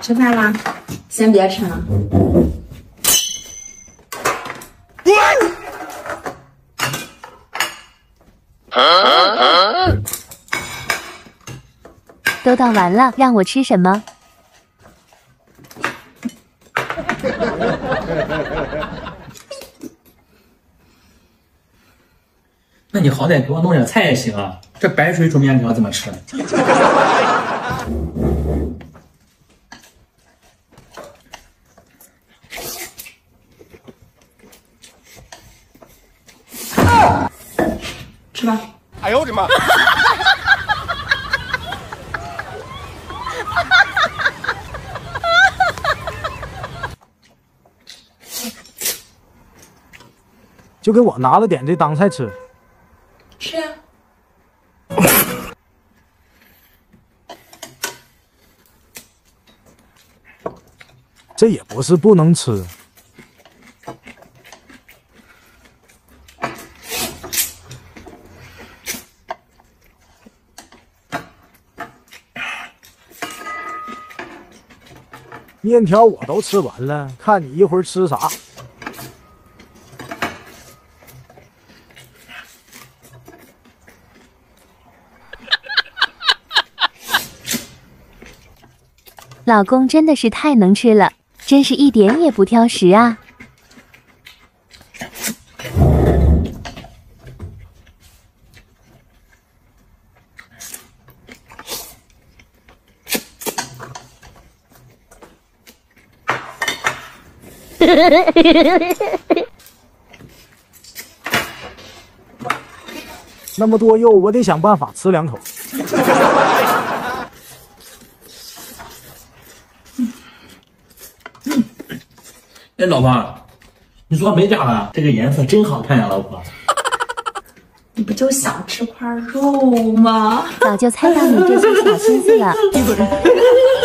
吃饭啦？先别吃了。都倒完了，让我吃什么？那你好歹给我弄点菜也行啊！这白水煮面条怎么吃？吃吧。哎呦我的妈！就给我拿了点这当菜吃。吃啊。这也不是不能吃。面条我都吃完了，看你一会儿吃啥。老公真的是太能吃了，真是一点也不挑食啊！那么多肉，我得想办法吃两口。哎，老婆，你说没假了？这个颜色真好看呀，老婆。你不就想吃块肉吗？早就猜到你这些小心思了。